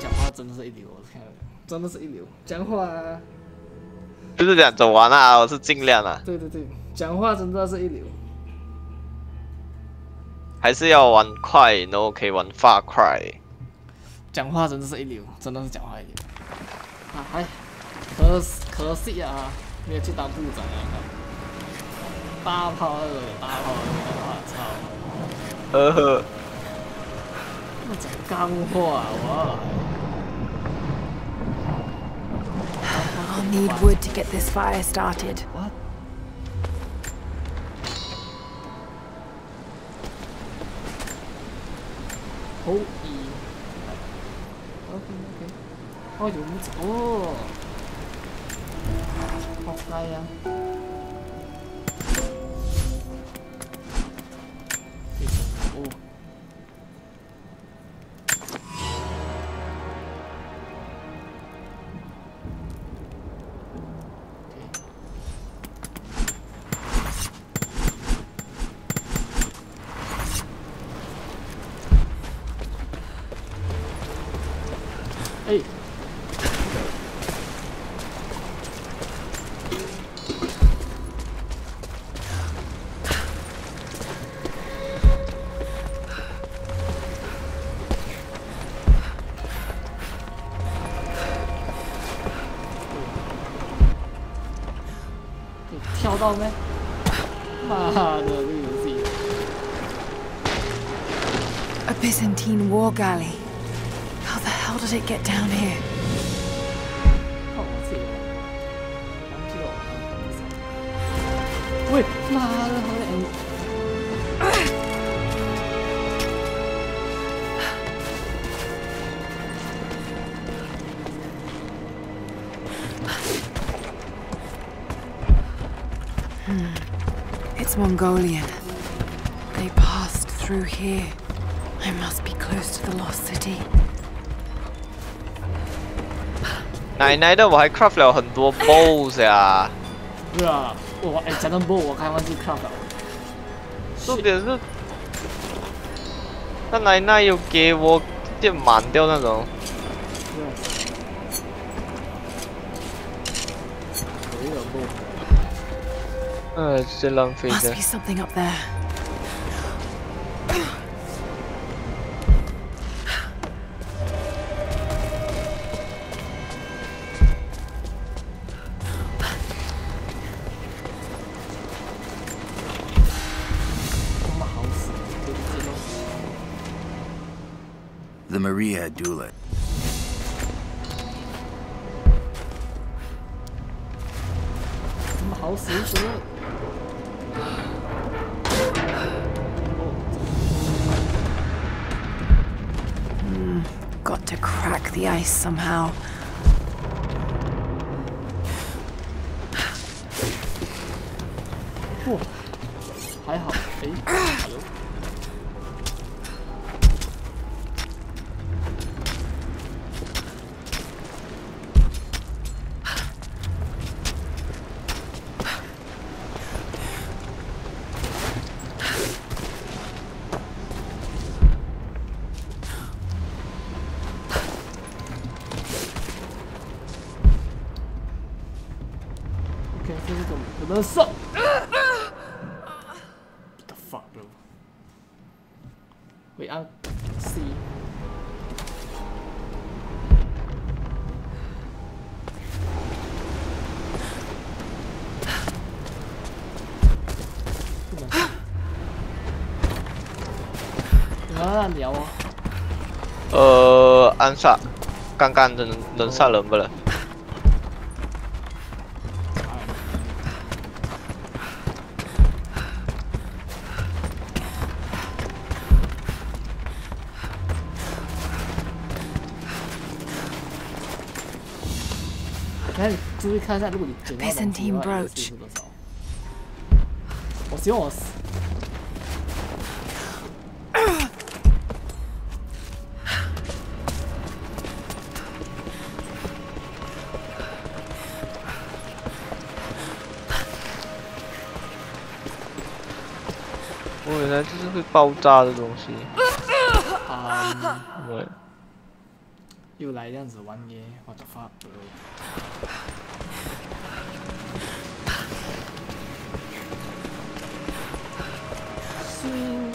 讲话真的是一流，我看真的是一流，讲话啊，不是讲走完啊，我是尽量啊，对对对，讲话真的是一流。还是要玩快，然后可以玩发快。讲话真的是一流，真的是讲话一流。啊，还可可惜啊，没有去当部长啊！大炮二，大炮二，我操！呵呵。那讲干话，哇！I'll need wood to get this fire started. What? 好易，OK OK，哦有木哦，好乖 跳到没？妈的，这个游戏！A Byzantine war galley. How the hell did it get down here? 看我自己，忘记了。喂，妈的， ！It's Mongolian. They passed through here. I must be close to the lost city. 奶奶的，我还 craft 了很多 bows 呀。对啊，我哎，讲到 bow，我开忘记 craft 了。重点是，他奶奶有给我电满掉那种。 Oh, it's still unfeed Must there. be something up there. 好死死？Got to crack the ice somehow. What's up? What the fuck, bro? Wait, I'll see. Đó là 啊？呃，暗杀，刚刚能能杀人不 看一下，如果你捡到东西的话，是多少？我希望我死。我原来这是会爆炸的东西。啊，对。又来这样子玩耶，what the fuck bro？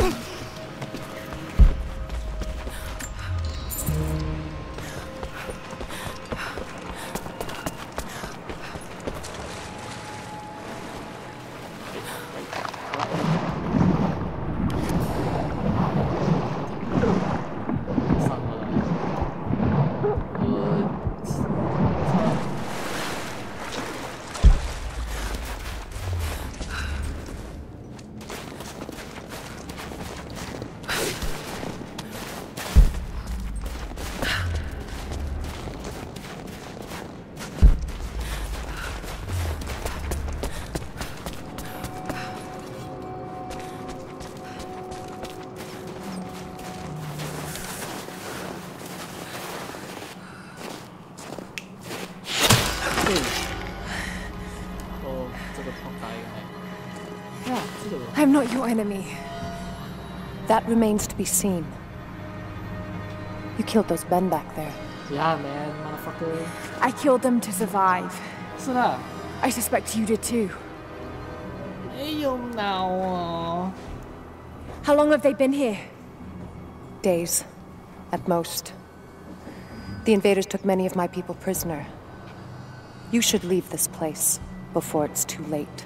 I'm not your enemy. That remains to be seen. You killed those men back there. Yeah, man, motherfucker. I killed them to survive. So Será? I suspect you did too. You now. Uh. How long have they been here? Days, at most. The invaders took many of my people prisoner. You should leave this place before it's too late.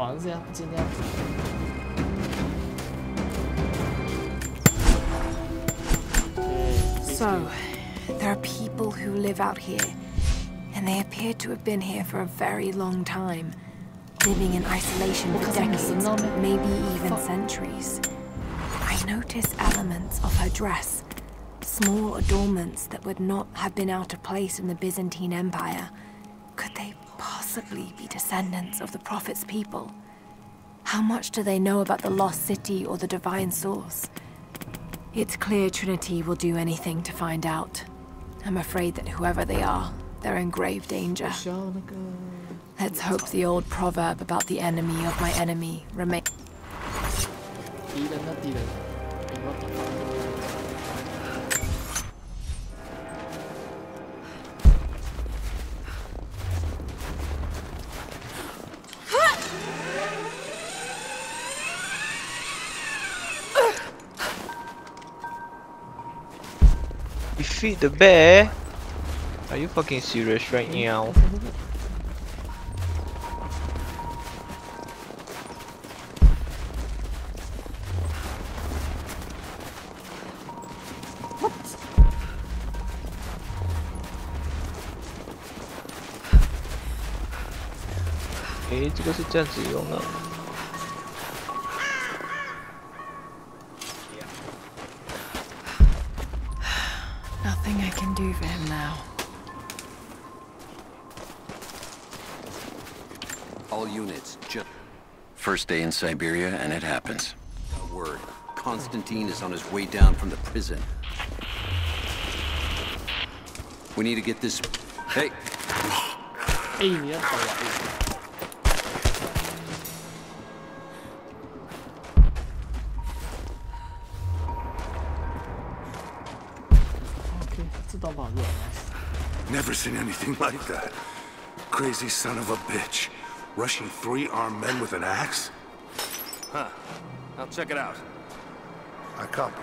转一下不见掉。Okay, So, there are people who live out here, and they appear to have been here for a very long time, living in isolation for Because I'm a decades, tsunami. maybe even Fuck. centuries. I notice elements of her dress, small adornments that would not have been out of place in the Byzantine Empire. Could they possibly be descendants of the Prophet's people? How much do they know about the lost city or the divine source? It's clear Trinity will do anything to find out. I'm afraid that whoever they are, they're in grave danger. Let's hope the old proverb about the enemy of my enemy remains. Defeat the bear? Are you fucking serious right now? What？诶，这个是这样子用的。 Do for him now. All units, just. First day in Siberia, and it happens. A word. Constantine is on his way down from the prison. We need to get this. Hey, Never seen anything like that. Crazy son of a bitch. Rushing three armed men with an axe? Huh. I'll check it out. I copy.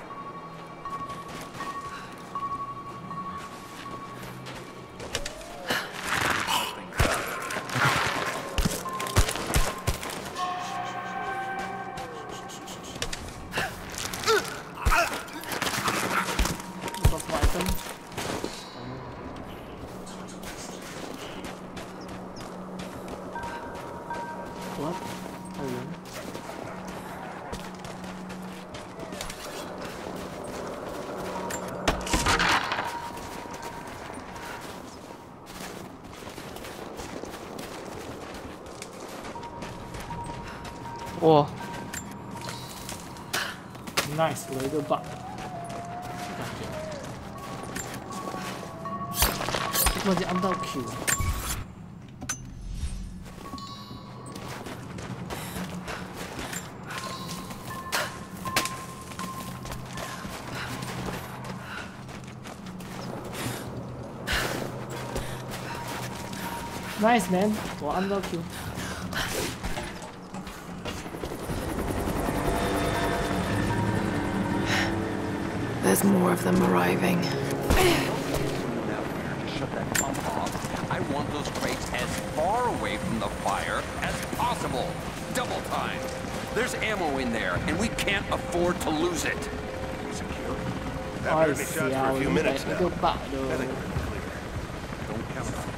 Nice little butt. Gotcha. I'm not Q. Nice man, you. there's more of them arriving. I want those crates as far away from the fire as possible. Double time. There's ammo in there, and we can't afford to lose it. Secure. That better be shot for a few minutes now. Goodbye, though. I think we're clear. Don't count on it.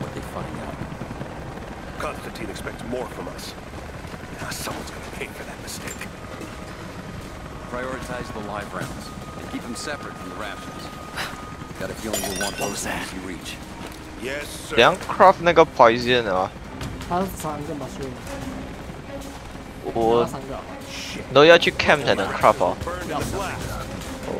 what they find out. Constantine expects more from us. Now someone's gonna pay for that mistake. Prioritize the live rounds and keep them separate from the rations. Got a feeling we'll want those in easy reach. Yes, sir. 怎样 craft 那个 poison 啊？他是三个嘛，所以我他三个啊。都要去 camp 才能 craft 哦。 Burned in the blast. 哦，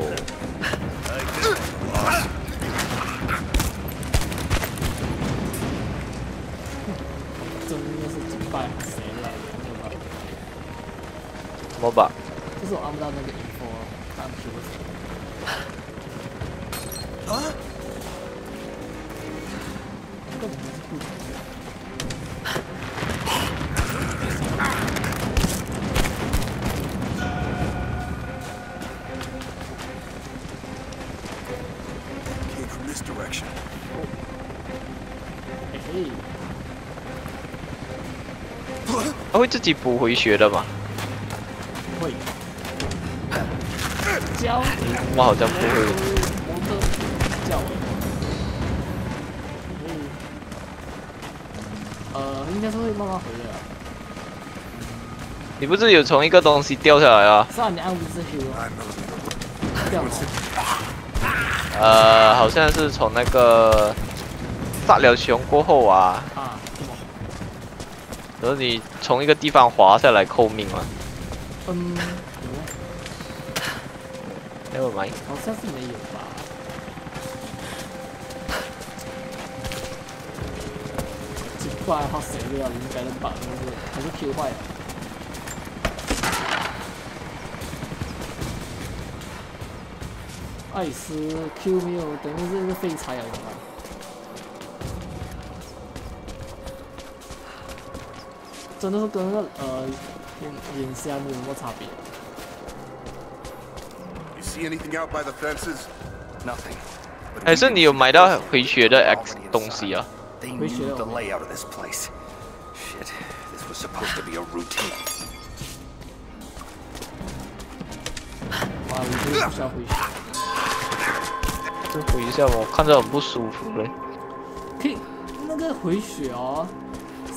什么吧？就是我按不到那个 info 按 Q 的时候。啊？根本就是不懂。 Came from this direction. 嘿嘿，他会自己补回血的嘛？ 会。教我好像不会。摩托教我。嘿呃，应该是会慢慢回的啦。你不是有从一个东西掉下来啊？是啊，你按不是 Q 啊，Nine millimeter. 掉了。呃，好像是从那个杀了熊过后啊，啊？然后你从一个地方滑下来扣命嘛。嗯，有吗？Never mind。好像是没有吧。奇怪，他谁的呀？应该的吧？但是还是 Q 坏了。艾斯 Q 没有，等于是一个废柴了，怎么办？真的是跟那个呃眼眼瞎没有什么差别。You see anything out by the fences? Nothing. 还是你有买到回血的 X 东西啊？回血 place. Shit, this was supposed to be a routine. 哇，我觉得不需要回血。这回一下吧，我看着很不舒服嘞。可以，那个回血哦，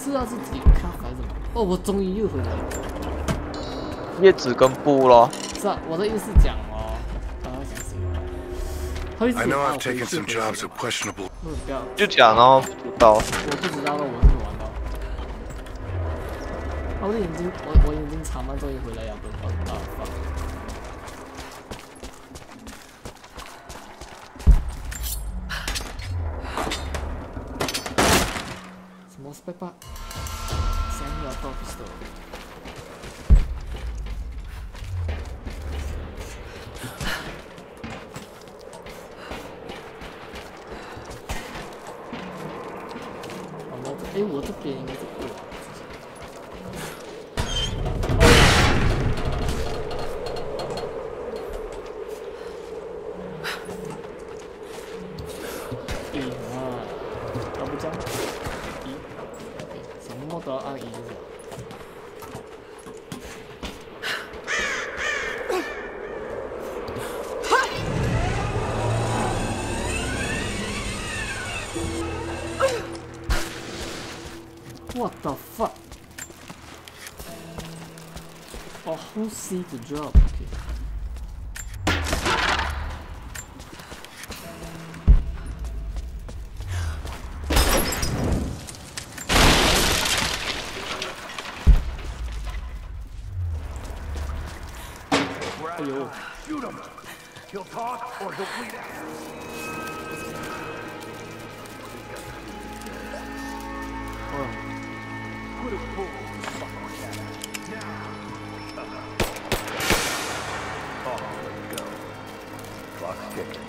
是要自己看还是什么？哦，我终于又回来了。叶子跟布咯，是啊，我的意思讲哦，刚刚讲谁？他一直 I know I've 我回 taken 血 some 回血 jobs of questionable. 不不要，就讲哦，不知道。我不知道了，我是没玩到。啊我的眼睛，我我眼睛长慢终于回来了，不不不不。什么 spec 吧？三秒到 pistol。哦，我 See the drop? Okay. Shoot him. He'll talk or he'll bleed out. Oh. A bullet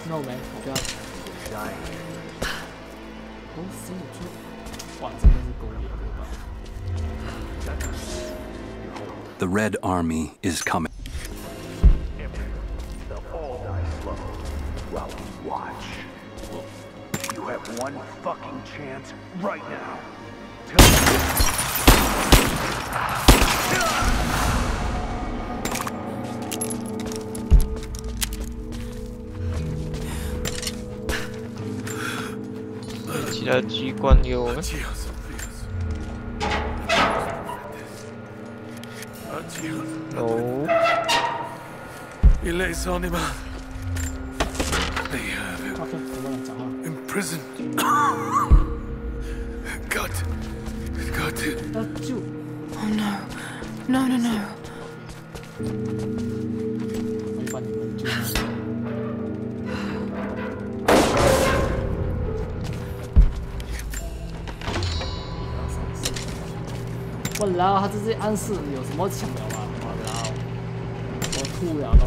No man, drop. You're dying. Who see the drop? 哇，真的是狗眼对吧？ The Red Army is coming. 要机关哟 no 这是暗示有什么抢了吗？我然我吐了咯。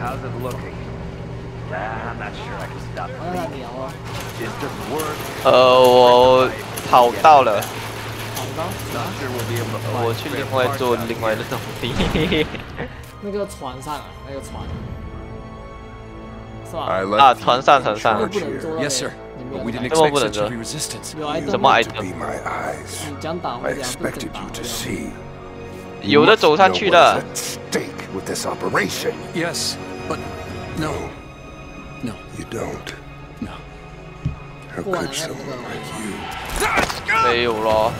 How's it looking? I'm not sure I can stop. 呃，我跑到了，我去另外做另外.的东西。那个船上啊，那个船啊！船上，船上，怎么不能走？怎么挨的？有的走上去的。没有了。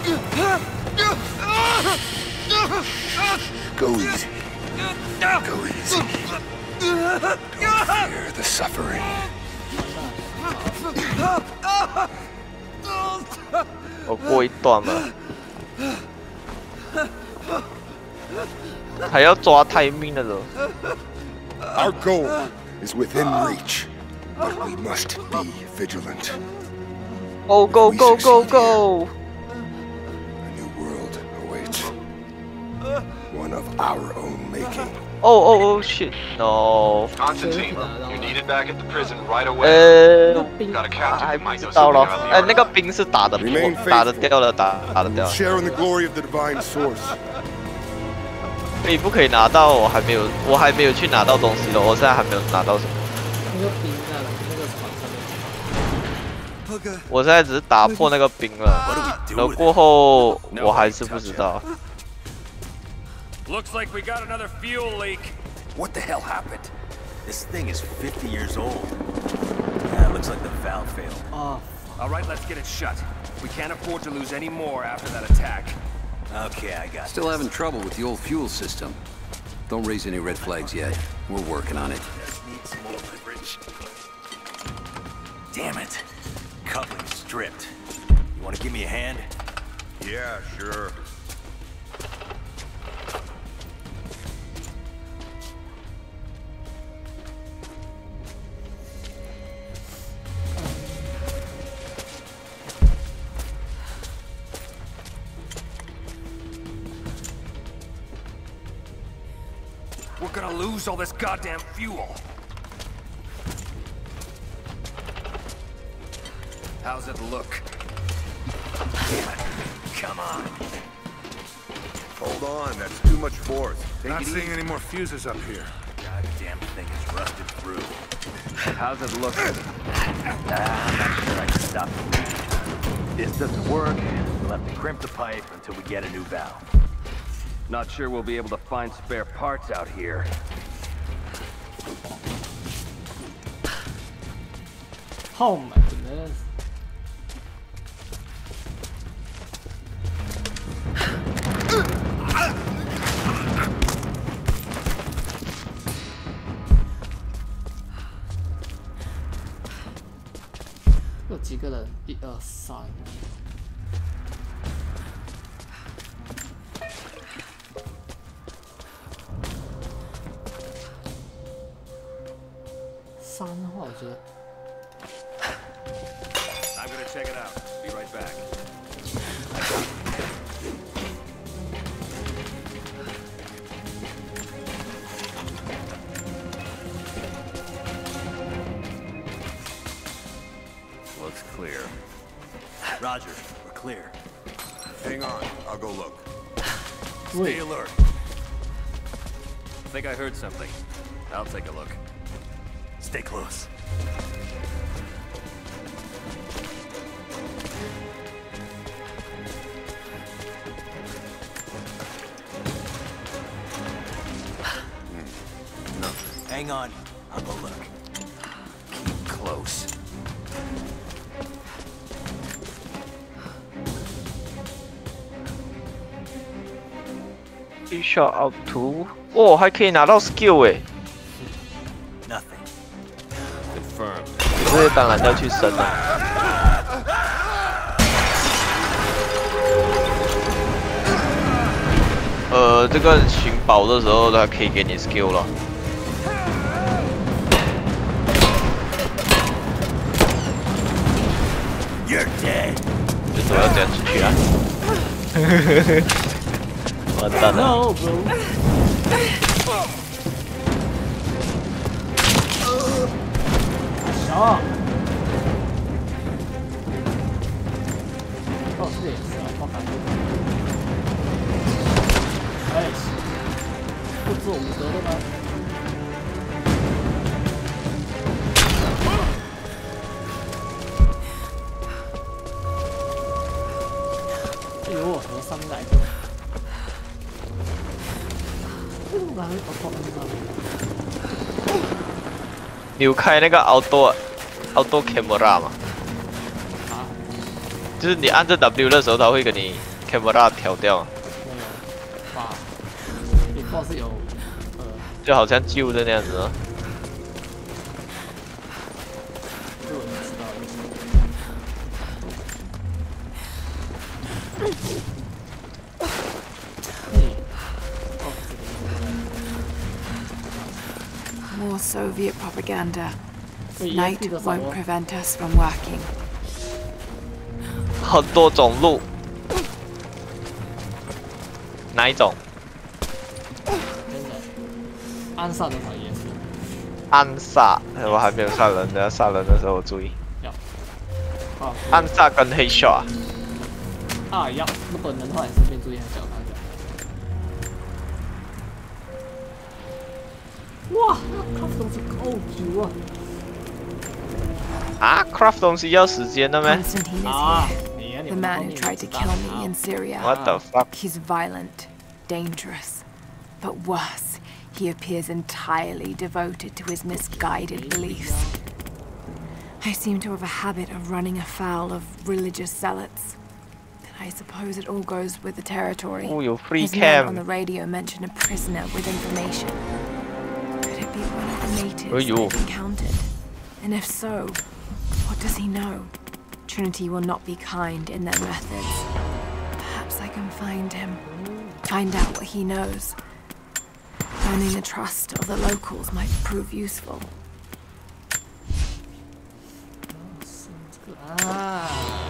Don't fear the suffering. 我过一段了，还要抓 timing 的了。 Our goal is within reach, but we must be vigilant. Go go go go go！ A new world awaits. One of our own making. 哦哦哦，shit，no！Constantine, you're needed back at the prison right away. 呃，Got a captain 还 who might 知 know 道 something。about 哎，the 那个.兵是打的 Remain 打得 faithful. 掉了，打打得 We 掉 share in the glory of the divine source. 可以不可以拿到？我还没有，我还没有去拿到东西了。我现在还没有拿到什么。那个冰在，那个船上面。我现在只是打破那个冰了，然后过后我还是不知道。Looks like we got another fuel leak. What the hell happened? This thing is 50 years old. Yeah, looks like the valve failed. Oh, 啊，All right, let's get it shut. We can't afford to lose any more after that attack. Okay, I got Still having trouble with the old fuel system. Don't raise any red flags yet. We're working on it. Need some more leverage. Damn it. Coupling's stripped. You want to give me a hand? Yeah, sure. Gonna all this goddamn fuel. How's it look? Damn it. Come on. Hold on, that's too much force. Take Not seeing easy. any more fuses up here. Goddamn thing is rusted through. How's it look? Ah, I'm not sure I can stop it. This doesn't work. We'll have to crimp the pipe until we get a new valve. Not sure we'll be able to find spare parts out here. Oh my goodness. 几个人？一二三。Roger, we're clear. Hang on, I'll go look. Stay alert. I Think I heard something. I'll take a look. Stay close. Hang on. 一 two，哦，还可以拿到 skill 哎、你。Nothing. 这些当然要去升了、啊。呃，这个寻宝的时候，它可以给你 skill 了。You're dead. 这要这样出去啊？呵呵呵呵。我在那不行啊这我三明你有开那个 outdoor outdoor camera 吗？啊，就是你按着 W 的时候，它会给你 camera 调掉，哇，你或是有，呃，就好像旧的那样子哦。More Soviet propaganda. Wait, you Night have to do won't something. prevent us from working. 很多种路，哪一种？真的，安上的话也是暗杀，我还没有杀人的，杀人的时候我注意。要。啊，暗杀跟黑 shot 啊，啊要，日本人的话也顺便注意一下 够久啊！啊，craft 东西要时间的咩 Constantine is 啊 here. 你呀，你 The 们 man 帮 who 你 tried to 知道 kill 啊 me in Syria. ？What the fuck？ He's violent, dangerous, but worse, he appears entirely devoted to his misguided beliefs. I seem to have a habit of running afoul of religious zealots. I suppose it all goes with the territory. 哦，有 free His man on the cam， radio mentioned a prisoner with information. natives Oh, you. they've encountered? And if so, what does he know? Trinity will not be kind in their methods. Perhaps I can find him, find out what he knows. Earning the trust of the locals might prove useful. 啊。